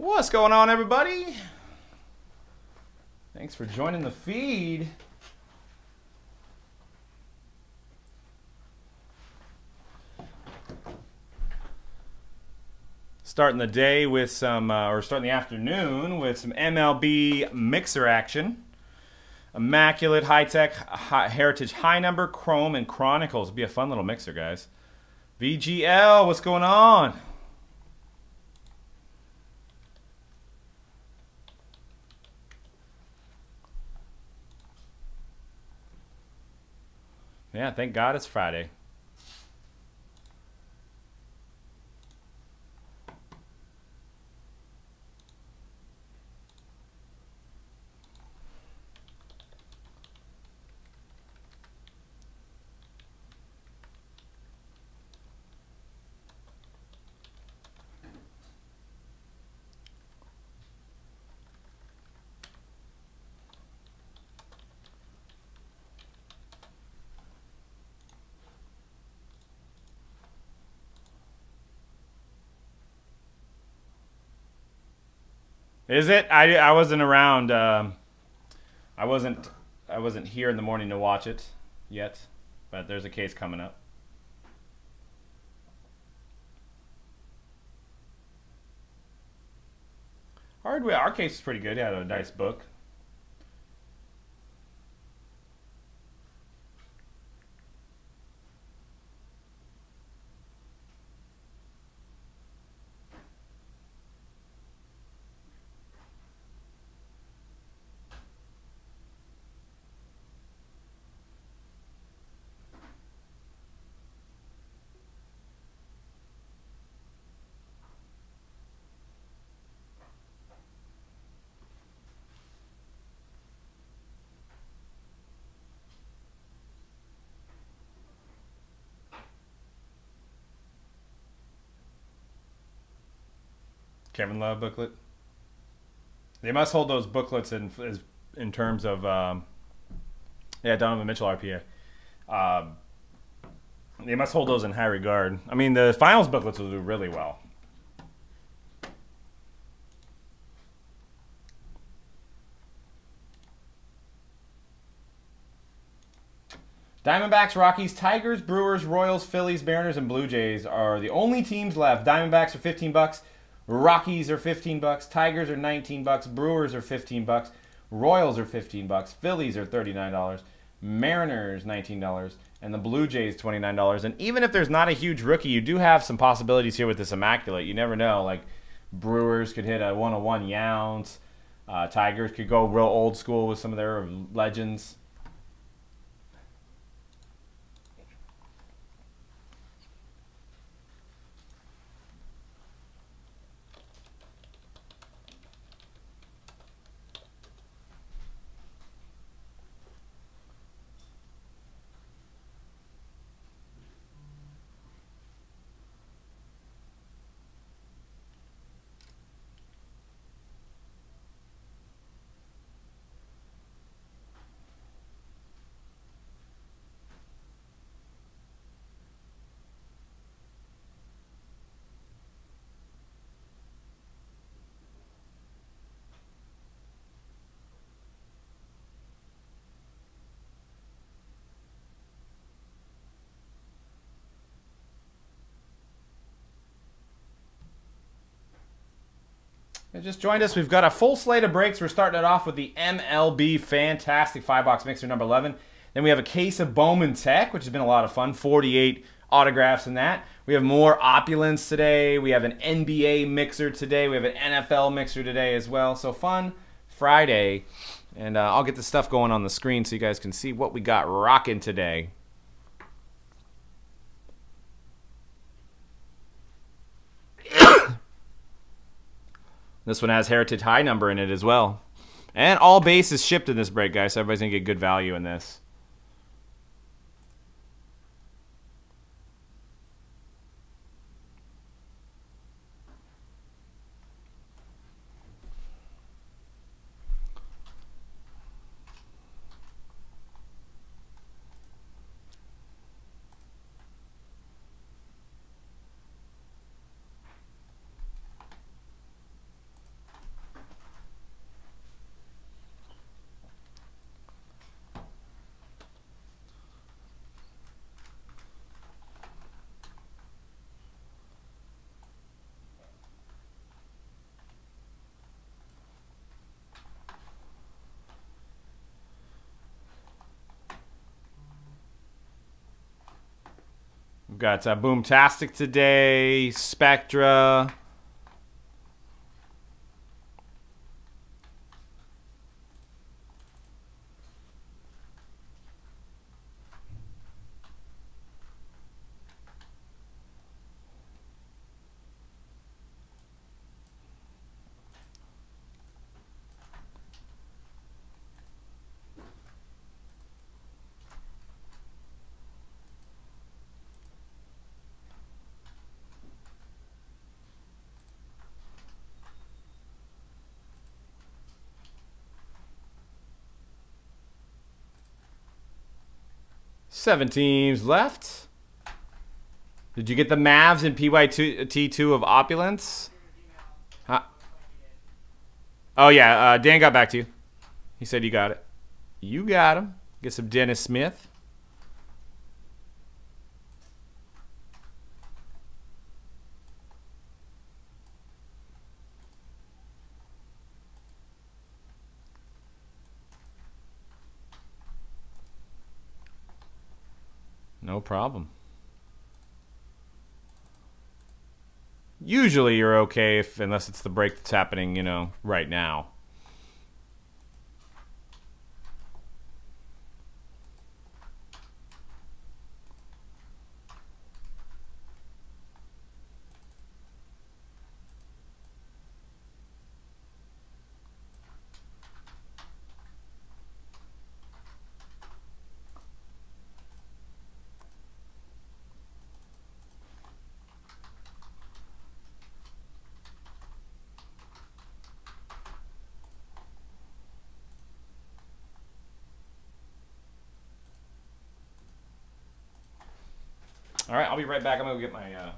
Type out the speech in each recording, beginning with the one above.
What's going on, everybody? Thanks for joining the feed. Starting the day with some, uh, or starting the afternoon with some MLB mixer action. Immaculate, high tech, heritage, high number, chrome, and chronicles. Be a fun little mixer, guys. VGL, what's going on? Yeah, thank God it's Friday. Is it? I, I wasn't around. Um, I wasn't I wasn't here in the morning to watch it yet, but there's a case coming up. Hardware, our case is pretty good. He had a nice book. Kevin Love booklet. They must hold those booklets in in terms of um, yeah Donovan Mitchell RPA. Um, they must hold those in high regard. I mean, the finals booklets will do really well. Diamondbacks, Rockies, Tigers, Brewers, Royals, Phillies, Mariners, and Blue Jays are the only teams left. Diamondbacks are 15 bucks. Rockies are 15 bucks, Tigers are 19 bucks, Brewers are 15 bucks, Royals are 15 bucks, Phillies are $39, Mariners $19, and the Blue Jays $29. And even if there's not a huge rookie, you do have some possibilities here with this immaculate. You never know. Like Brewers could hit a 101 Younts. Uh, Tigers could go real old school with some of their legends. Just joined us. We've got a full slate of breaks. We're starting it off with the MLB Fantastic Five Box Mixer number 11. Then we have a case of Bowman Tech, which has been a lot of fun. 48 autographs in that. We have more opulence today. We have an NBA mixer today. We have an NFL mixer today as well. So fun Friday. And uh, I'll get the stuff going on the screen so you guys can see what we got rocking today. This one has Heritage High number in it as well. And all base is shipped in this break, guys, so everybody's going to get good value in this. Got uh, Boomtastic today, Spectra. Seven teams left. Did you get the Mavs and PYT2 of Opulence? Huh? Oh, yeah. Uh, Dan got back to you. He said you got it. You got him. Get some Dennis Smith. No problem. Usually you're okay if unless it's the break that's happening, you know, right now. All right, back. I'm gonna get my uh,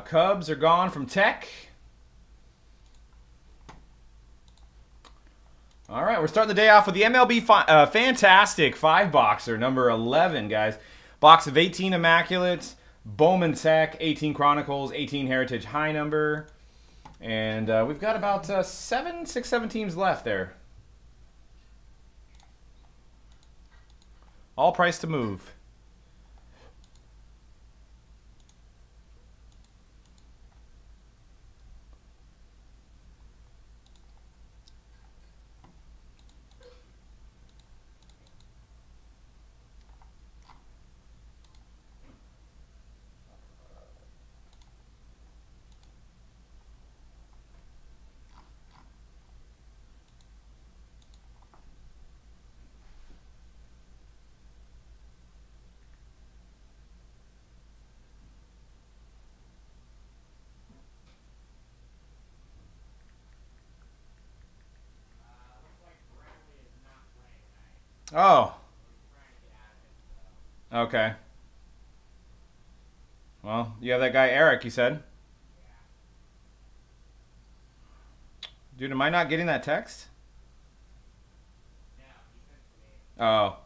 Uh, Cubs are gone from Tech. All right, we're starting the day off with the MLB fi- uh, Fantastic Five Boxer, number 11, guys. Box of 18 Immaculates, Bowman Tech, 18 Chronicles, 18 Heritage High number. And uh, we've got about uh, seven, six, seven teams left there. All price to move. Oh. Okay. Well, you have that guy Eric, you said. Dude, am I not getting that text? Oh.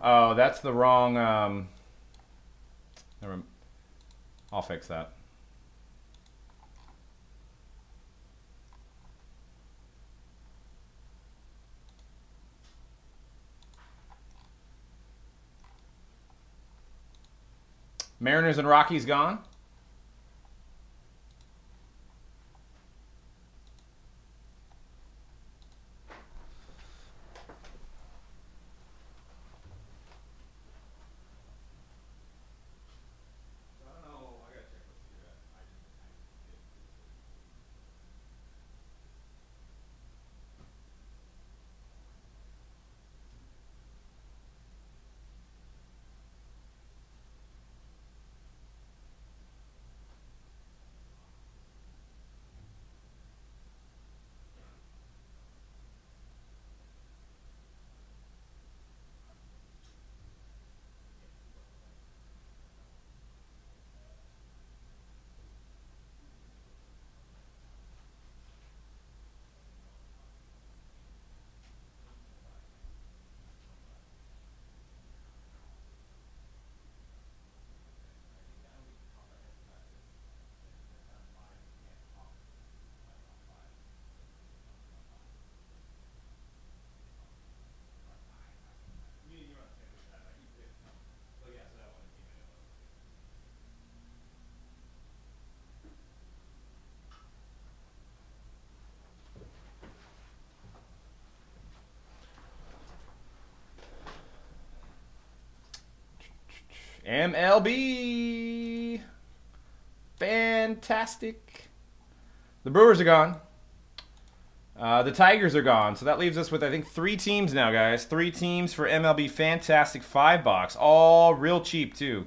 Oh, that's the wrong. Um, never, I'll fix that. Mariners and Rockies gone. MLB. Fantastic. The Brewers are gone. Uh, the Tigers are gone. So that leaves us with, I think, three teams now, guys. Three teams for MLB Fantastic 5 box. All real cheap, too.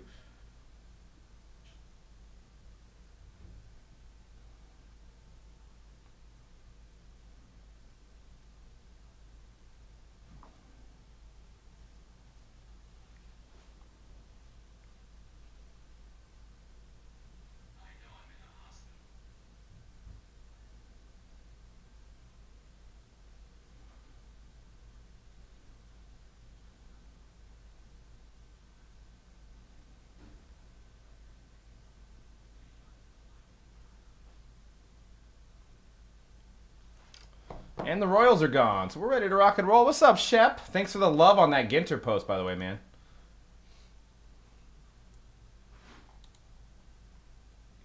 And the Royals are gone. So we're ready to rock and roll. What's up, Shep? Thanks for the love on that Ginter post, by the way, man.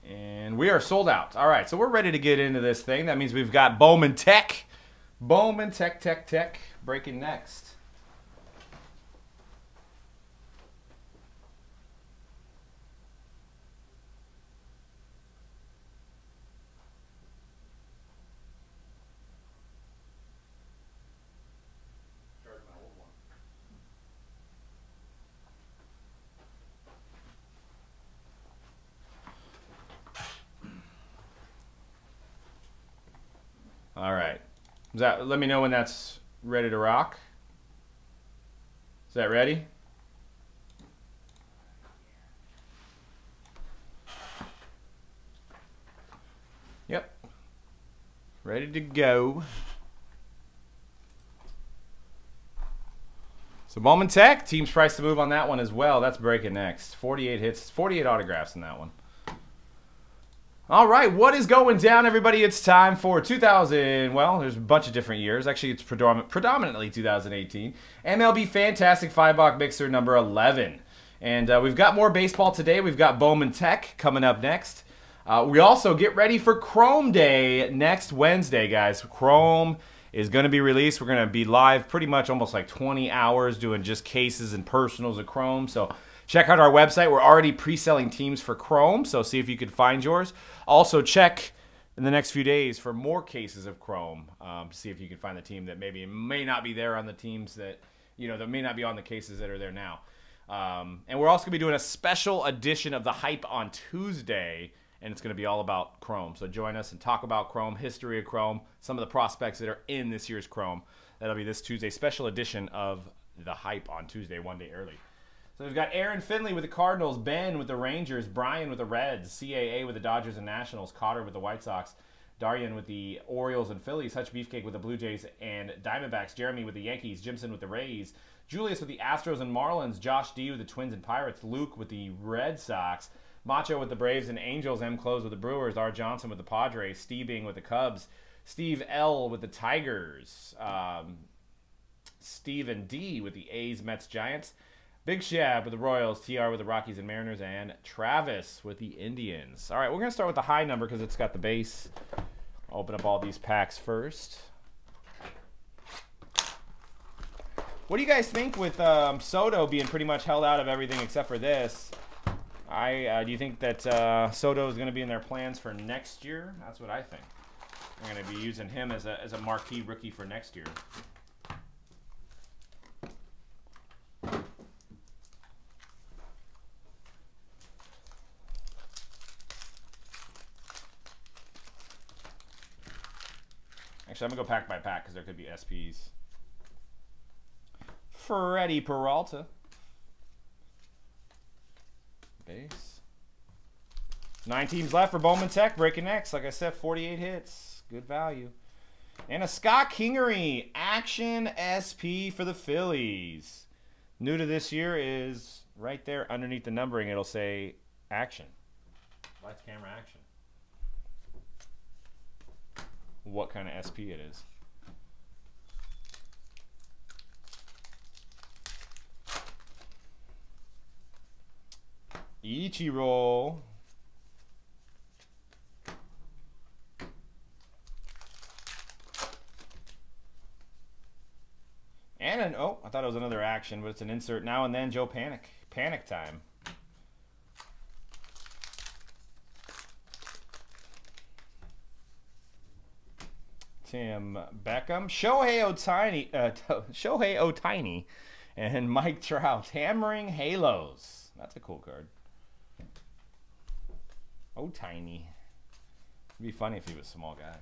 And we are sold out. All right, so we're ready to get into this thing. That means we've got Bowman Tech. Bowman Tech, Tech, Tech breaking next. All right. Is that let me know when that's ready to rock. Is that ready? Yep. Ready to go. So Bowman Tech, team's price to move on that one as well. That's breaking next. 48 hits, 48 autographs in that one. All right, what is going down, everybody? It's time for 2000. Well, there's a bunch of different years. Actually, it's predominantly 2018. MLB Fantastic Five Box Mixer number 11. And uh, we've got more baseball today. We've got Bowman Tech coming up next. Uh, we also get ready for Chrome Day next Wednesday, guys. Chrome is going to be released. We're going to be live pretty much almost like 20 hours doing just cases and personals of Chrome. So check out our website. We're already pre selling teams for Chrome, so see if you can find yours. Also, check in the next few days for more cases of Chrome um, to see if you can find the team that maybe may not be there on the teams that you know that may not be on the cases that are there now. Um, and we're also gonna be doing a special edition of the hype on Tuesday, and it's gonna be all about Chrome. So join us and talk about Chrome, history of Chrome, some of the prospects that are in this year's Chrome. That'll be this Tuesday special edition of the hype on Tuesday, one day early. So we've got Aaron Finley with the Cardinals, Ben with the Rangers, Brian with the Reds, CAA with the Dodgers and Nationals, Cotter with the White Sox, Darian with the Orioles and Phillies, Hutch Beefcake with the Blue Jays and Diamondbacks, Jeremy with the Yankees, Jimson with the Rays, Julius with the Astros and Marlins, Josh D with the Twins and Pirates, Luke with the Red Sox, Macho with the Braves and Angels, M. Close with the Brewers, R. Johnson with the Padres, Steve Bing with the Cubs, Steve L with the Tigers, um, Stephen D with the A's, Mets, Giants, Big Shab with the Royals, TR with the Rockies and Mariners, and Travis with the Indians. All right, we're going to start with the high number because it's got the base. Open up all these packs first. What do you guys think with um, Soto being pretty much held out of everything except for this? I uh, do you think that uh, Soto is going to be in their plans for next year? That's what I think. I'm going to be using him as a as a marquee rookie for next year. Actually, I'm going to go pack by pack because there could be SPs. Freddie Peralta. Base. Nine teams left for Bowman Tech. Breaking next. Like I said, 48 hits. Good value. And a Scott Kingery Action SP for the Phillies. New to this year is right there underneath the numbering. It'll say Action. Lights, camera, action. What kind of SP it is. Ichiro. And an, oh, I thought it was another action, but it's an insert now and then. Joe Panik. Panic time. Tim Beckham, Shohei Ohtani, uh, Shohei Ohtani, and Mike Trout hammering halos. That's a cool card. Ohtani. It'd be funny if he was a small guy.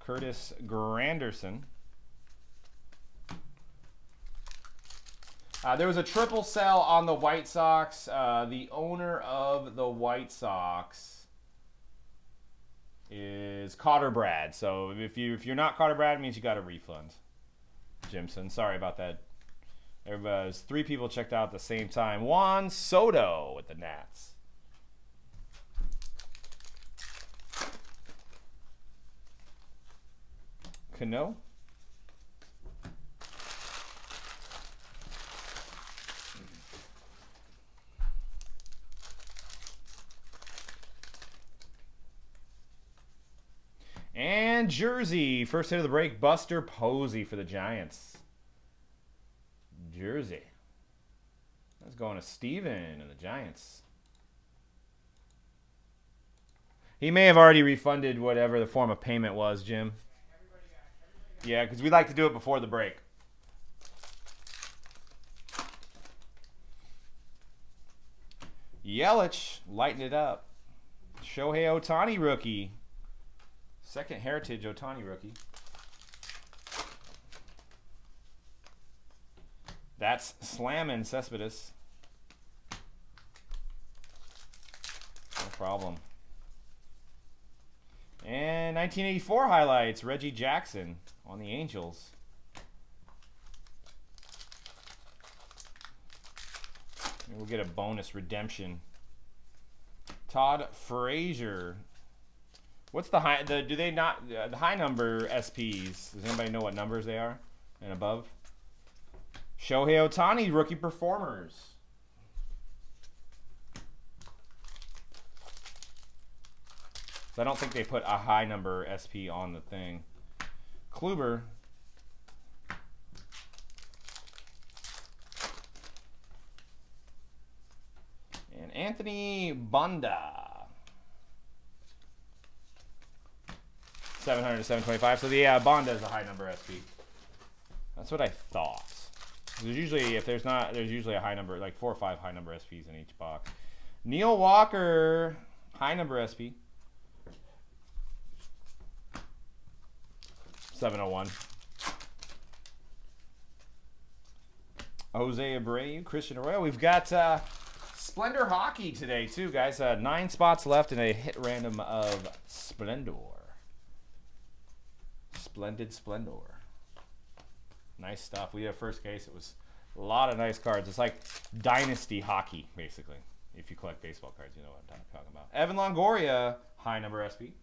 Curtis Granderson. Uh, there was a triple sell on the White Sox. Uh, the owner of the White Sox is Cotter Brad. So if you if you're not Cotter Brad, it means you got a refund. Jimson, sorry about that. There was three people checked out at the same time. Juan Soto with the Nats. Cano. And Jersey, first hit of the break, Buster Posey for the Giants. Jersey. That's going to Steven and the Giants. He may have already refunded whatever the form of payment was, Jim. Yeah, because we like to do it before the break. Yelich, lighten it up. Shohei Ohtani rookie. Second Heritage Ohtani rookie. That's slamming Cespedes. No problem. And 1984 highlights, Reggie Jackson on the Angels. And we'll get a bonus redemption. Todd Frazier, What's the high? The do they not uh, the high number SPs? Does anybody know what numbers they are and above? Shohei Ohtani rookie performers. So I don't think they put a high number SP on the thing. Kluber. And Anthony Banda. 700 to 725. So the uh, Banda is a high number SP. That's what I thought. There's usually, if there's not, there's usually a high number, like four or five high number SPs in each box. Neil Walker, high number SP. 701. Jose Abreu, Christian Arroyo. We've got uh, Splendor Hockey today, too, guys. Uh, nine spots left in a hit random of Splendor. Splendid Splendor. Nice stuff. We had first case. It was a lot of nice cards. It's like Dynasty Hockey, basically. If you collect baseball cards, you know what I'm talking about. Evan Longoria, high number SP.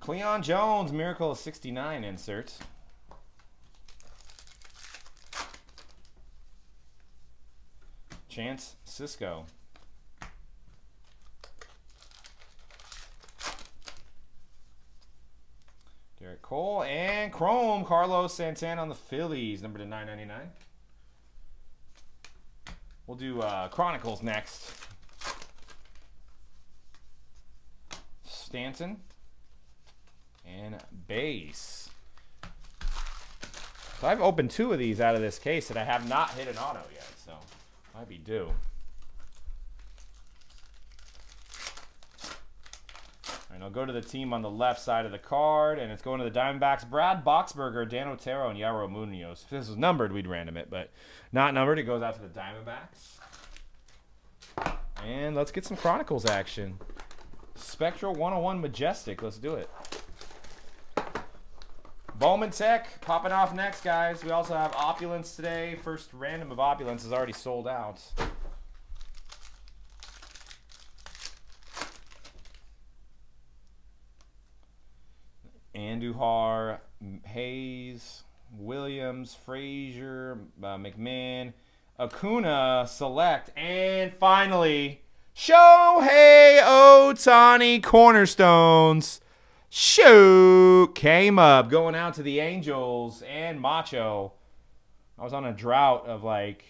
Cleon Jones, Miracle 69 insert. Chance Sisco. Gerrit Cole and Chrome Carlos Santana on the Phillies, number to 999. We'll do uh, Chronicles next. Stanton and base. So I've opened two of these out of this case and I have not hit an auto yet, so might be due. And I'll go to the team on the left side of the card, and it's going to the Diamondbacks. Brad Boxberger, Dan Otero, and Yairo Munoz. If this was numbered, we'd random it, but not numbered. It goes out to the Diamondbacks. And let's get some Chronicles action. Spectral 101 Majestic. Let's do it. Bowman Tech popping off next, guys. We also have Opulence today. First random of Opulence is already sold out. Andujar, Hayes, Williams, Frazier, uh, McMahon, Acuna, Select, and finally, Shohei Ohtani Cornerstones. Shoot came up going out to the Angels and Macho. I was on a drought of like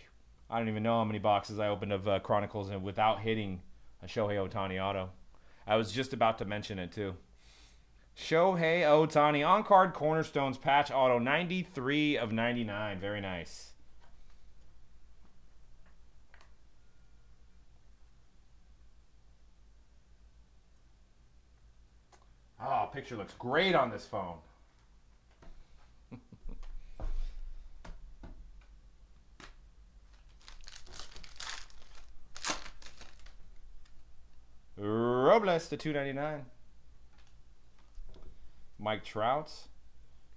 I don't even know how many boxes I opened of uh, Chronicles and without hitting a Shohei Ohtani auto. I was just about to mention it too. Shohei Ohtani on card cornerstones patch auto 93 of 99. Very nice. Oh, picture looks great on this phone. Robles to 299. Mike Trout,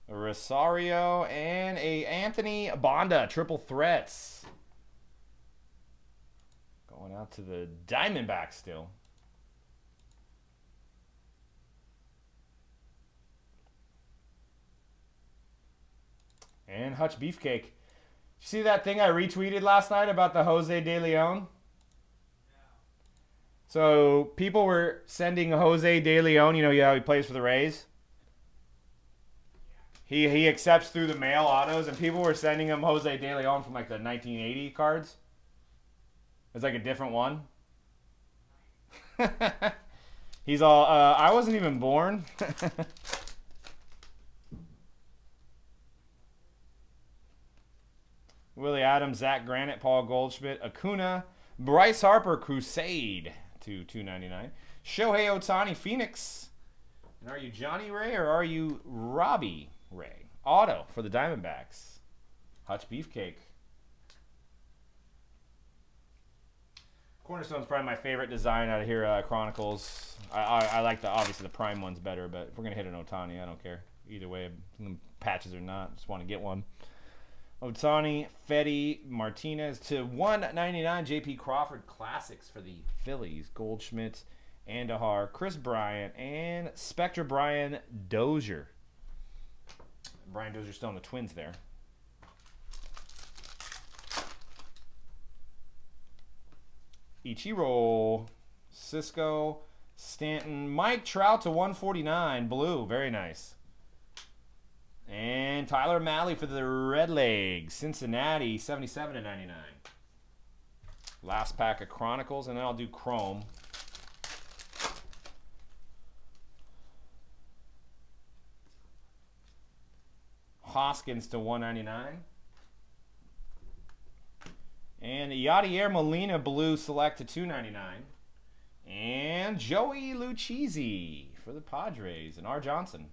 Rosario, and a Anthony Banda triple threats. Going out to the Diamondbacks still. And Hutch Beefcake. See that thing I retweeted last night about the Jose De Leon? So people were sending Jose De Leon, you know, yeah, he plays for the Rays. He he accepts through the mail autos, and people were sending him Jose De Leon from like the 1980 cards. It's like a different one. He's all. Uh, I wasn't even born. Willy Adames, Zach Granite, Paul Goldschmidt, Acuna, Bryce Harper, Crusade to 299. Shohei Ohtani, Phoenix. And are you Johnny Ray or are you Robbie Ray? Auto for the Diamondbacks. Hutch Beefcake. Cornerstone's probably my favorite design out of here, uh, Chronicles. I, I, I, like the obviously the Prime one's better, but if we're gonna hit an Ohtani, I don't care either way, patches or not. Just want to get one. Ohtani, Fedde, Martinez to 199 JP Crawford Classics for the Phillies. Goldschmidt, Andujar, Kris Bryant, and Spectra Brian Dozier. Brian Dozier still in the Twins there. Ichiro, Sisco, Stanton, Mike Trout to 149, blue, very nice. And Tyler Mahle for the Red Legs, Cincinnati, 77 to 99. Last pack of Chronicles, and then I'll do Chrome. Hoskins to 199. And Yadier Molina Blue Select to 299. And Joey Lucchesi for the Padres. And R. Johnson.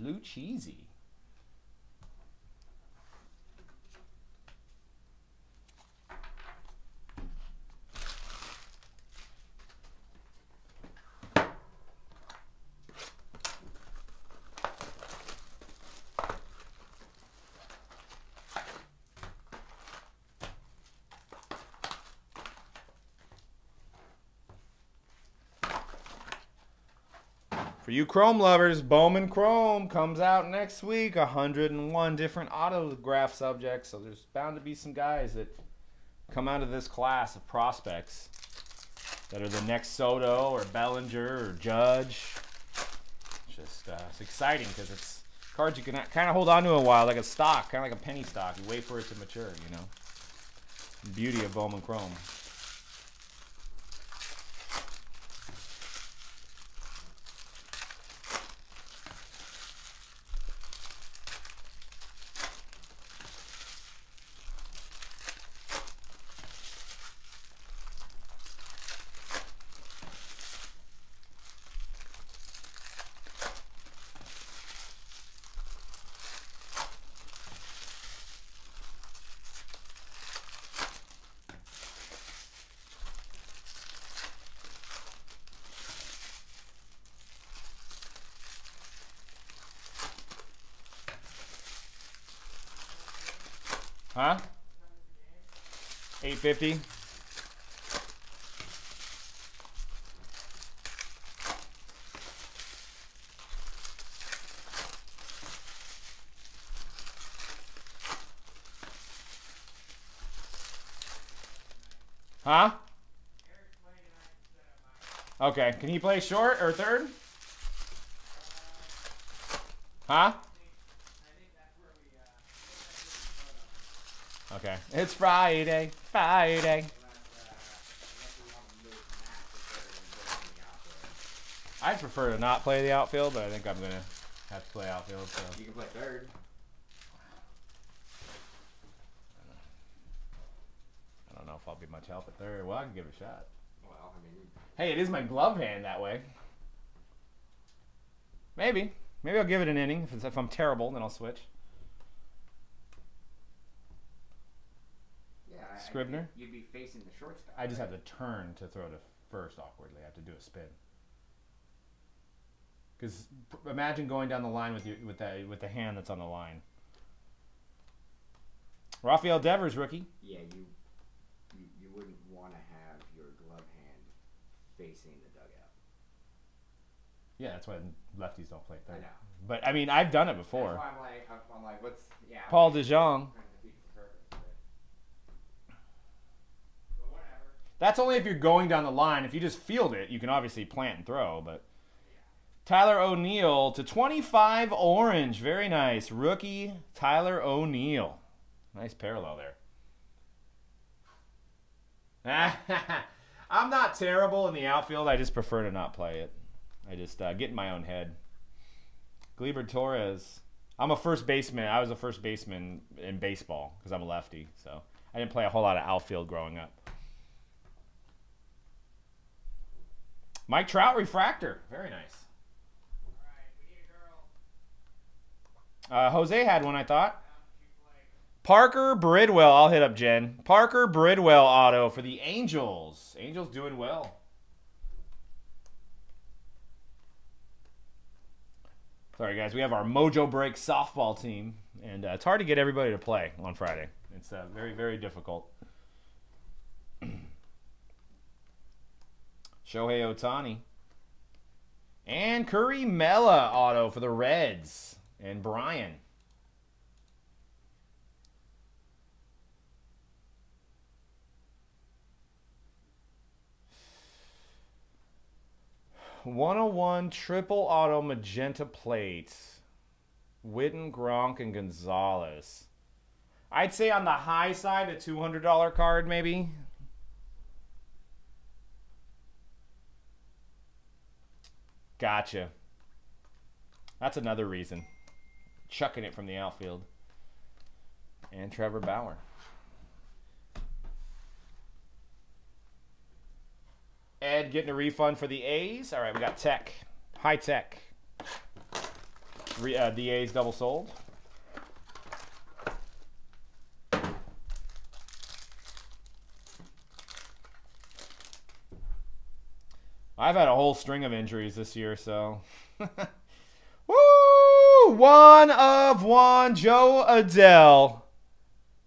Lucchesi. You Chrome lovers, Bowman Chrome comes out next week. 101 different autograph subjects. So there's bound to be some guys that come out of this class of prospects that are the next Soto or Bellinger or Judge. It's just uh, it's exciting because it's cards you can kind of hold on to a while, like a stock, kind of like a penny stock. You wait for it to mature, you know. Beauty of Bowman Chrome. Huh? 850. Huh? Okay, can he play short or third? Huh? Okay. It's Friday. Friday. I'd prefer to not play the outfield, but I think I'm gonna have to play outfield. So You can play third. I don't know if I'll be much help at third. Well, I can give it a shot. Well, I mean, Hey, it is my glove hand that way. Maybe. Maybe I'll give it an inning. If, it's, if I'm terrible, then I'll switch. yeah. I- I Scribner? You'd be facing the shortstop. I just right? have to turn to throw to first awkwardly. I have to do a spin. Because imagine going down the line with you with that with the hand that's on the line. Rafael Devers, rookie. Yeah, you, you you wouldn't want to have your glove hand facing the dugout. Yeah, that's why lefties don't play I third. know. But I mean, I've done it That's before. why I'm like, I'm, like, what's yeah. Paul DeJong. trying to defeat the purpose, but- But whatever. That's only if you're going down the line. If you just field it, you can obviously plant and throw. But Tyler O'Neill to 25 orange, very nice rookie Tyler O'Neill. Nice parallel there. I'm not terrible in the outfield. I just prefer to not play it. I just uh, get in my own head. Gleyber Torres. I'm a first baseman. I was a first baseman in baseball because I'm a lefty. So I didn't play a whole lot of outfield growing up. Mike Trout refractor. Very nice. Uh, Jose had one, I thought. Parker Bridwell. I'll hit up Jen. Parker Bridwell auto for the Angels. Angels doing well. Sorry, guys. We have our Mojo Break softball team, and uh, it's hard to get everybody to play on Friday. It's uh, very, very difficult. Shohei Ohtani. And Keury Mella auto for the Reds. And Brian. One hundred one triple auto magenta plates. Witten, Gronk, and Gonzalez. I'd say on the high side, a $200 card, maybe. Gotcha. That's another reason. Chucking it from the outfield. And Trevor Bauer. Ed getting a refund for the A's. All right, we got Tech. High Tech. Re, uh, the A's double sold. I've had a whole string of injuries this year, so. Woo! One of one, Jo Adell.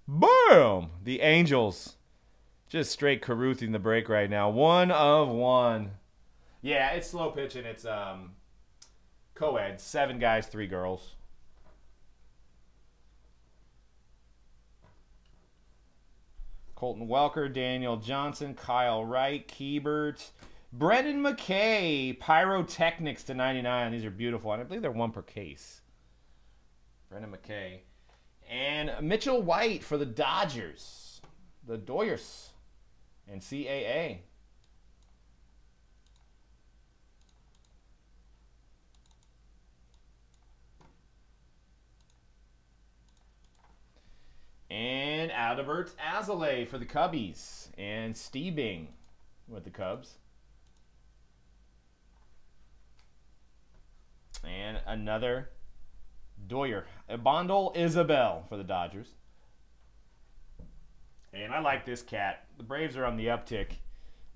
Boom! The Angels. Just straight caruthing the break right now. One of one. Yeah, it's slow pitch and it's um co-ed. Seven guys, three girls. Colton Welker, Daniel Johnson, Kyle Wright, Keibert, Brendan McKay, Pyrotechnics to 99. These are beautiful. And I believe they're one per case. Brendan McKay. And Mitchell White for the Dodgers. The Doyers. And CAA. And Adbert Alzolay for the Cubbies. And Steebing with the Cubs. And another Doyer. Ibandel Isabel for the Dodgers. And I like this cat. The Braves are on the uptick.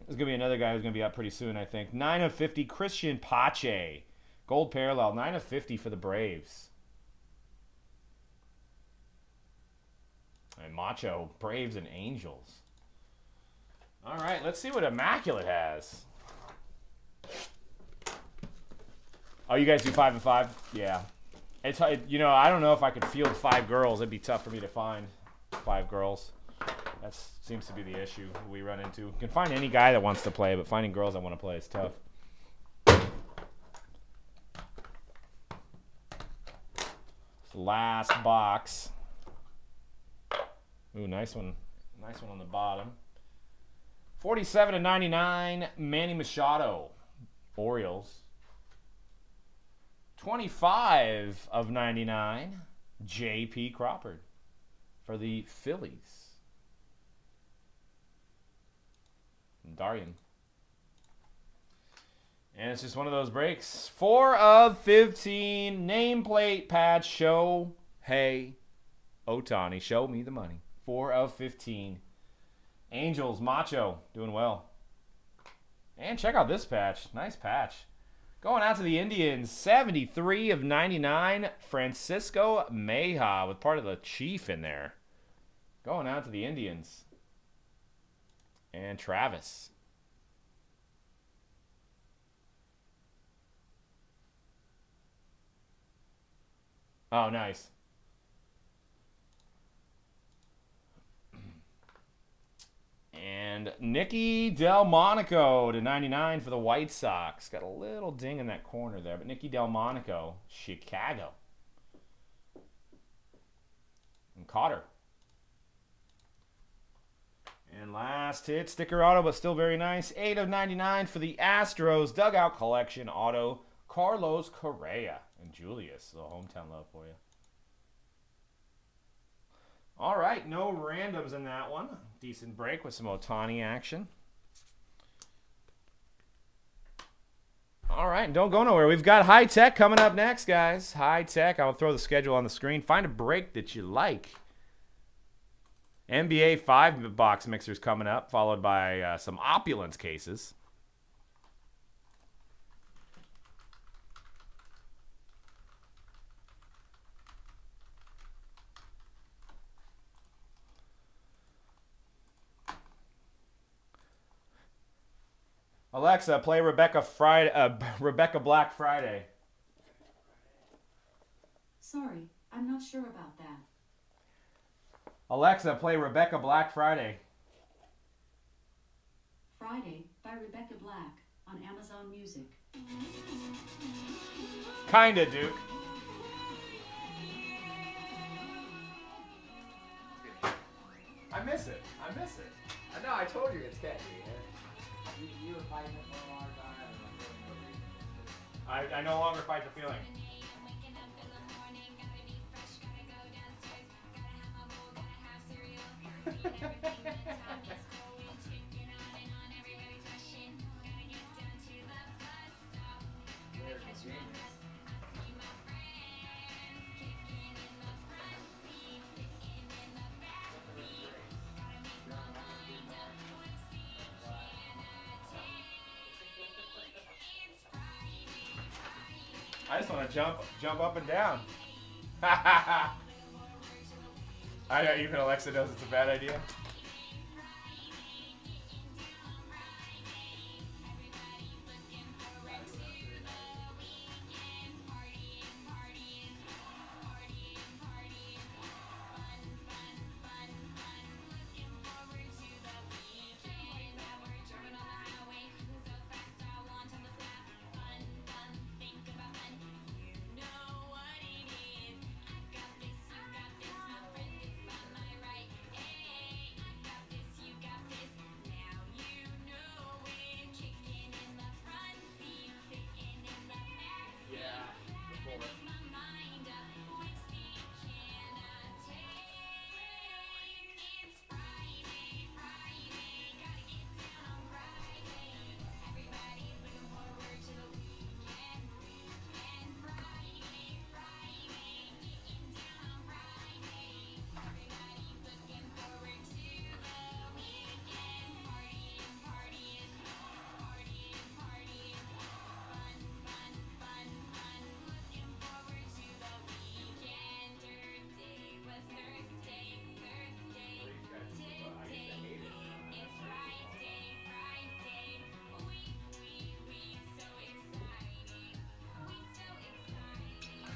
There's going to be another guy who's going to be up pretty soon, I think. 9 of 50, Cristian Pache. Gold parallel, 9 of 50 for the Braves. And Macho, Braves and Angels. All right, let's see what Immaculate has. Oh, you guys do five and five? Yeah. It's you know I don't know if I could field five girls. It'd be tough for me to find five girls. That seems to be the issue we run into. You can find any guy that wants to play, but finding girls that want to play is tough. Last box. Ooh, nice one. Nice one on the bottom. 47 to 99, Manny Machado, Orioles. 25 of 99, J.P. Crawford for the Phillies. Darian. And it's just one of those breaks. 4 of 15, nameplate patch, show, hey, Ohtani, show me the money. 4 of 15. Angels, Macho, doing well. And check out this patch. Nice patch. Going out to the Indians, 73 of 99, Francisco Mejia with part of the Chief in there. Going out to the Indians. And Travis. Oh, nice. And Nicky Delmonico to 99 for the White Sox. Got a little ding in that corner there, but Nicky Delmonico, Chicago. And Cotter. And last hit, sticker auto, but still very nice. 8 of 99 for the Astros. Dugout collection auto. Carlos Correa and Julius. Little hometown love for you. All right, no randoms in that one. Decent break with some Ohtani action. All right, don't go nowhere. We've got high tech coming up next, guys. High tech. I'll throw the schedule on the screen. Find a break that you like. NBA five box mixers coming up, followed by uh, some opulence cases. Alexa, play Rebecca Friday, uh, Rebecca Black Friday. Sorry, I'm not sure about that. Alexa, play Rebecca Black Friday. Friday by Rebecca Black on Amazon Music. Kinda, Duke. I miss it. I miss it. I know, I told you it's catchy. Yeah. You, you were fighting it for a long time. I'm I, I no longer fight the feeling. I to jump, jump up and down. I know even Alexa knows it's a bad idea.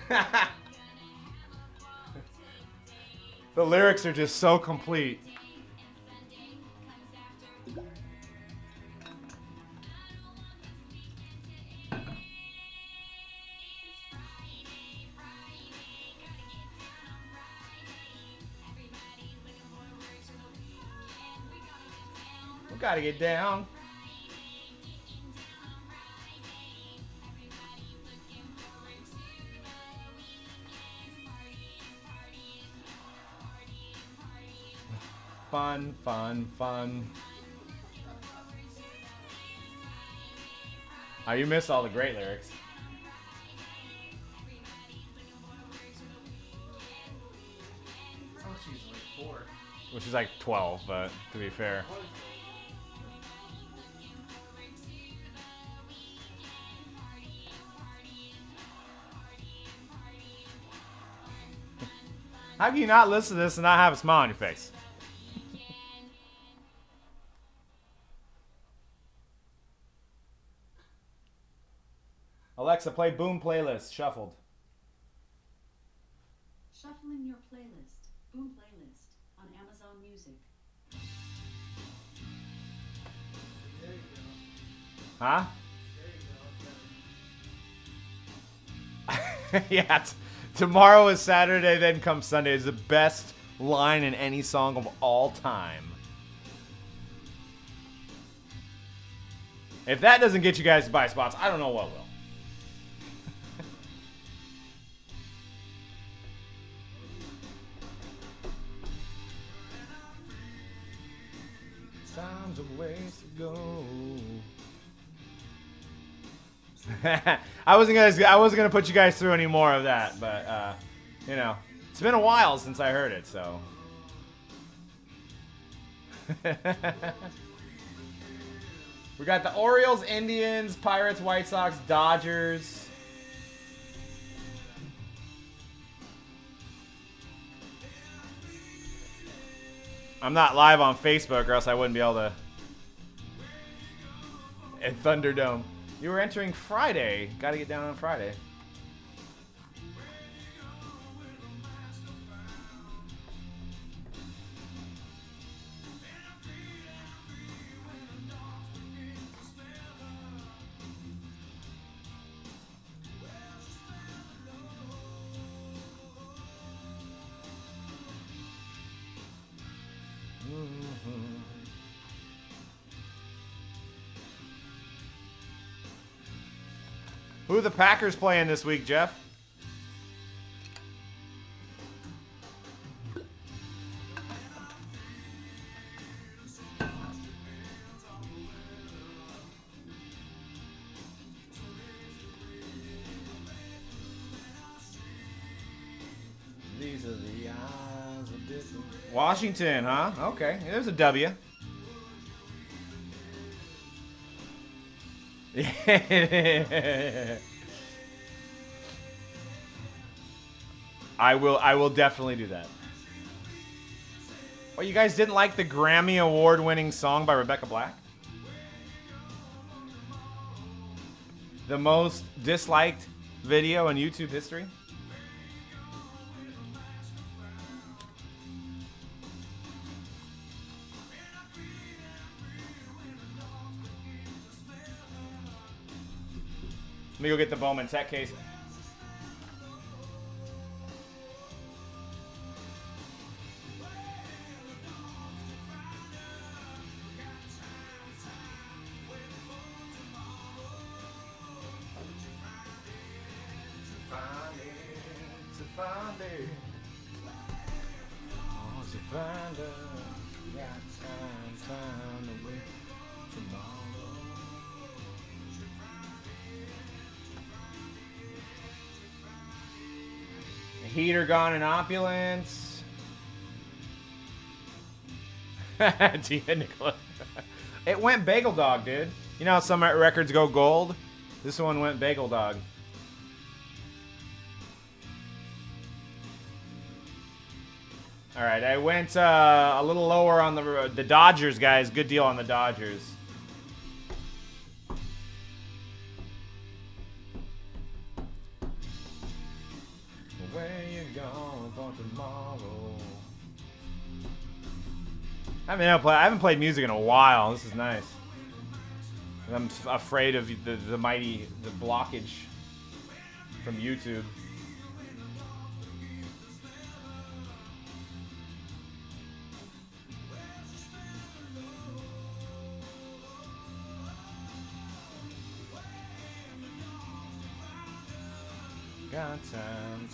the lyrics are just so complete. We gotta get down. Fun. Oh, you miss all the great lyrics. Oh, she's like four. Which is like 12, but to be fair. How can you not listen to this and not have a smile on your face? Alexa, play Boom playlist shuffled. Shuffling your playlist. Boom playlist on Amazon Music. There you go. Huh? There you go. yeah. Tomorrow is Saturday, then comes Sunday. Is the best line in any song of all time. If that doesn't get you guys to buy spots, I don't know what will. Time's a to go. I wasn't gonna I wasn't gonna put you guys through any more of that, but uh, you know, it's been a while since I heard it, so. we got the Orioles, Indians, Pirates, White Sox, Dodgers. I'm not live on Facebook, or else I wouldn't be able to. At Thunderdome. You were entering Friday. Got to get down on Friday. Who are the Packers playing this week, Jeff? These are the eyes of. Washington, huh? Okay, there's a W. I will. I will definitely do that. Well, you guys didn't like the Grammy Award-winning song by Rebecca Black? The most disliked video in YouTube history? Me go get the Bowman Tech case. Gone in opulence. It went bagel dog, dude. You know how some records go gold? This one went bagel dog. All right, I went uh, a little lower on the the Dodgers, guys. Good deal on the Dodgers. Play, I haven't played music in a while. This is nice. I'm afraid of the, the mighty the blockage from YouTube. Got time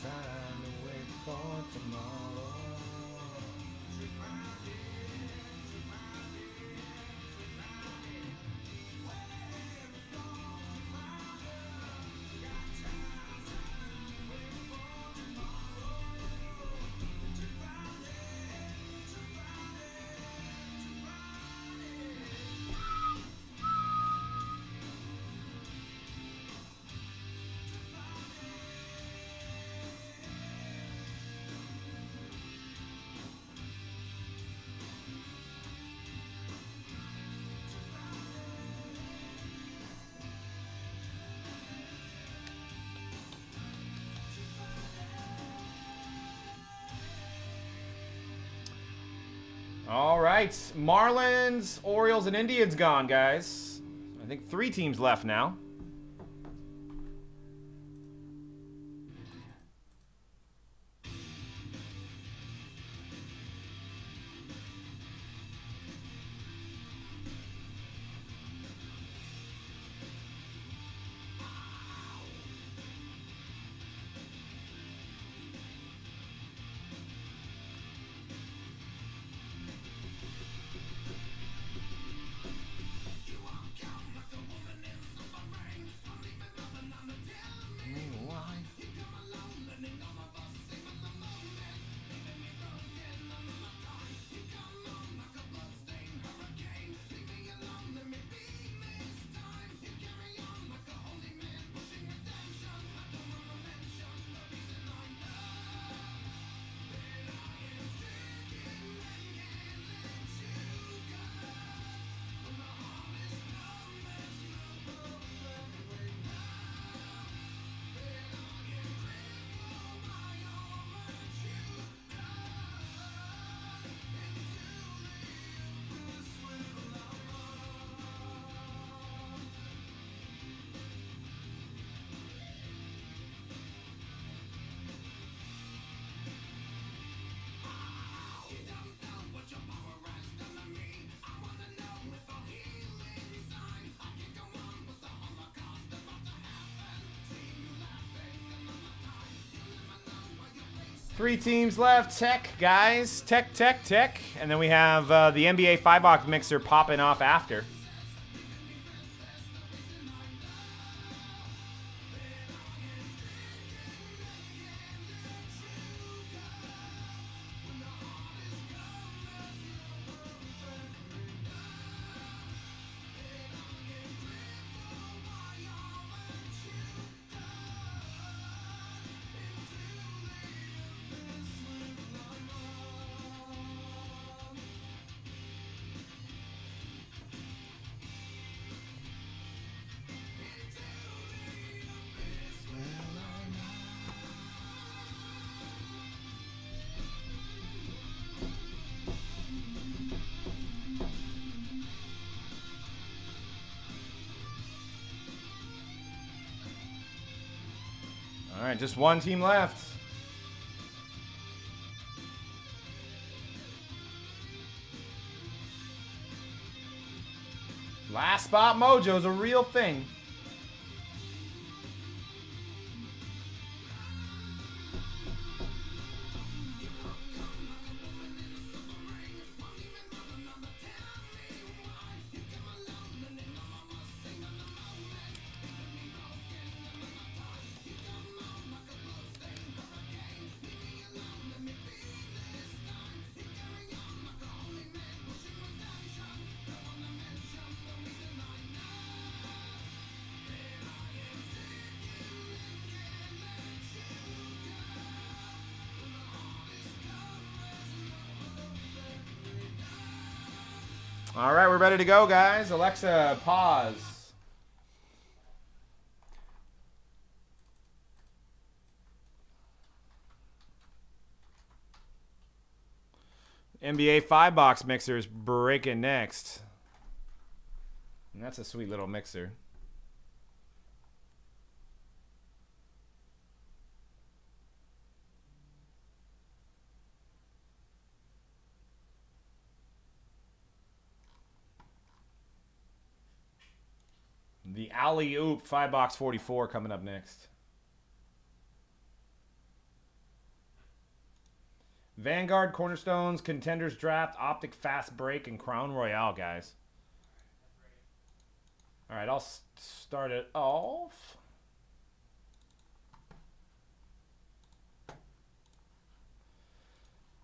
right, Marlins, Orioles, and Indians gone, guys. I think three teams left now. Three teams left. Tech, guys. Tech, tech, tech. And then we have uh, the NBA five box mixer popping off after. All right, just one team left. Last spot mojo's a real thing. Ready to go, guys. Alexa, pause. NBA five box mixer is breaking next. And that's a sweet little mixer. The alley oop five box 44 coming up next. Vanguard, Cornerstones, Contenders Draft, Optic Fast Break, and Crown Royale, guys. All right, I'll start it off.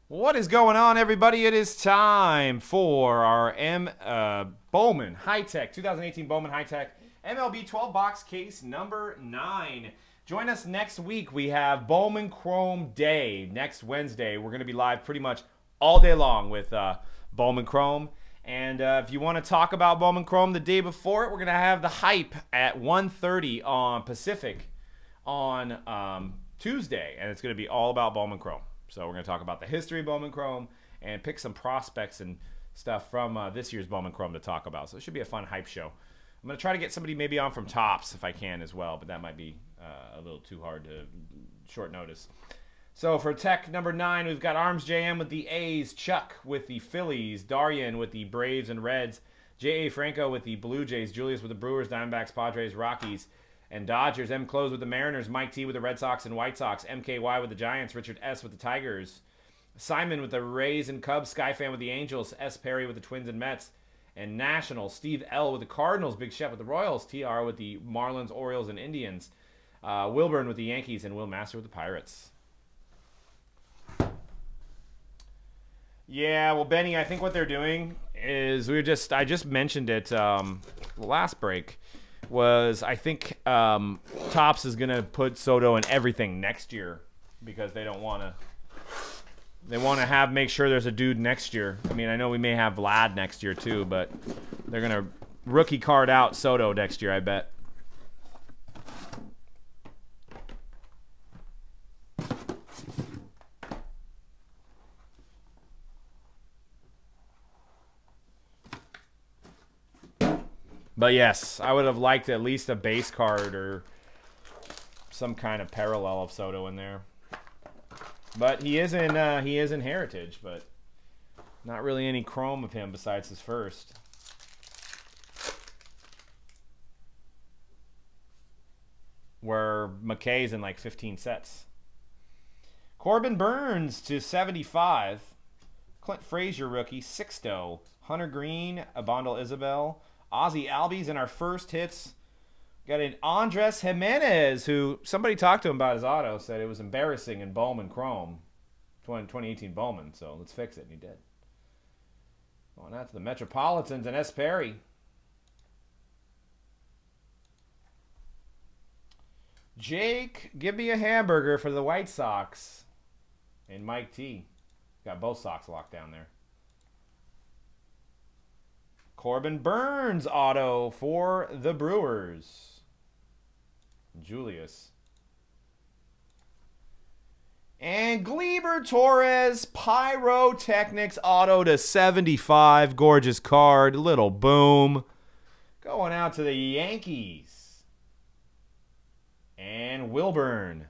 What is going on, everybody? It is time for our M uh, Bowman High Tech 2018 Bowman High Tech MLB 12 box case number nine. Join us next week. We have Bowman Chrome Day next Wednesday. We're going to be live pretty much all day long with uh, Bowman Chrome. And uh, if you want to talk about Bowman Chrome the day before it, we're going to have the hype at 1.30 on Pacific on um, Tuesday, and it's going to be all about Bowman Chrome. So we're going to talk about the history of Bowman Chrome and pick some prospects and stuff from uh, this year's Bowman Chrome to talk about. So it should be a fun hype show. I'm to try to get somebody maybe on from Topps if I can as well, but that might be uh, a little too hard to short notice. So for Tech number nine, we've got Arms JM with the A's, Chuck with the Phillies, Darian with the Braves and Reds, J.A. Franco with the Blue Jays, Julius with the Brewers, Diamondbacks, Padres, Rockies, and Dodgers. M. Close with the Mariners, Mike T with the Red Sox and White Sox, MKY with the Giants, Richard S. with the Tigers, Simon with the Rays and Cubs, Skyfan with the Angels, S. Perry with the Twins and Mets, and National, Steve L. with the Cardinals, Big Chef with the Royals, TR with the Marlins, Orioles, and Indians, uh, Wilburn with the Yankees, and Will Master with the Pirates. Yeah, well, Benny, I think what they're doing is we were just I just mentioned it um, last break was I think um, Topps is gonna put Soto in everything next year because they don't want to. They want to have make sure there's a dude next year. I mean, I know we may have Vlad next year too, but they're gonna rookie card out Soto next year. I bet. But yes, I would have liked at least a base card or some kind of parallel of Soto in there. But he is in uh, he is in Heritage, but not really any chrome of him besides his first. Where McKay's in like 15 sets. Corbin Burnes to 75. Clint Frazier rookie, Sixto. Hunter Greene, Ibandel Isabel. Ozzie Albies in our first hits. Got an Andres Gimenez, who somebody talked to him about his auto, said it was embarrassing in Bowman Chrome. 2018 Bowman, so let's fix it, and he did. Going out to the Metropolitans and S. Perry. Jake, give me a hamburger for the White Sox. And Mike T. Got both socks locked down there. Corbin Burnes auto for the Brewers. Julius. And Gleyber Torres Pyrotechnics auto to 75. Gorgeous card. Little boom. Going out to the Yankees. And Wilburn.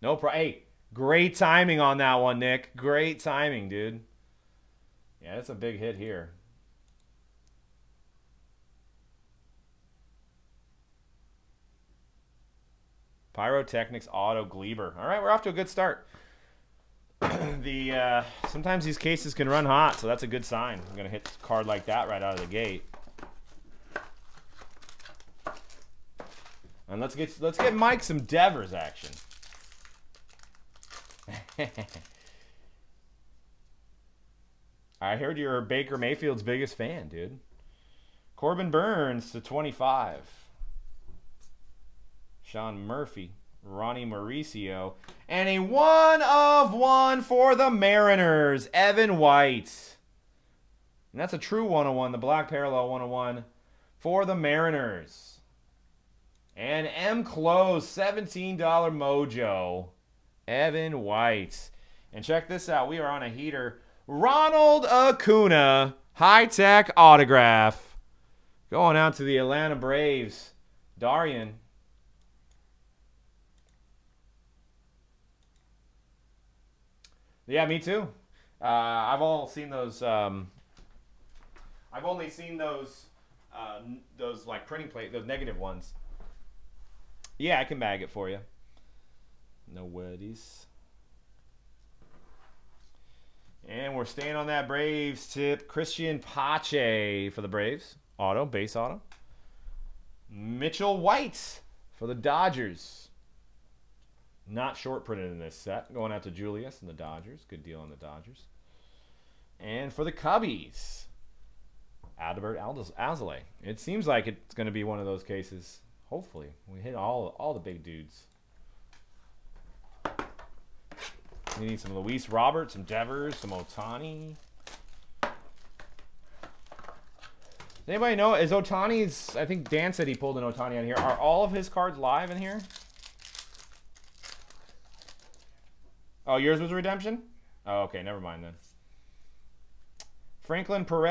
No pro. Hey, great timing on that one, Nick. Great timing, dude. Yeah, that's a big hit here. Pyrotechnics Auto Gleyber. All right, we're off to a good start. the uh, sometimes these cases can run hot, so that's a good sign. I'm gonna hit a card like that right out of the gate. And let's get let's get Mike some Devers action. I heard you're Baker Mayfield's biggest fan, dude. Corbin Burnes to 25. Sean Murphy, Ronny Mauricio, and a one of one for the Mariners, Evan White. And that's a true 101, the black parallel 101 for the Mariners. And M Close, $17 mojo, Evan White. And check this out, we are on a heater. Ronald Acuna, high tech autograph. Going out to the Atlanta Braves, Darian. Yeah, me too. Uh, I've all seen those. Um, I've only seen those, uh, n- those like printing plate, those negative ones. Yeah, I can bag it for you. No worries. And we're staying on that Braves tip. Cristian Pache for the Braves. Auto, base auto. Mitchell White for the Dodgers. Not short printed in this set. Going out to Julius and the Dodgers. Good deal on the Dodgers. And for the Cubbies, Adbert Alzolay. It seems like it's going to be one of those cases. Hopefully, we hit all all the big dudes. We need some Luis Roberts, some Devers, some Ohtani. Does anybody know? Is Ohtani's? I think Dan said he pulled an Ohtani on here. Are all of his cards live in here? Oh, yours was redemption? Oh, okay, never mind then. Franklin Perez.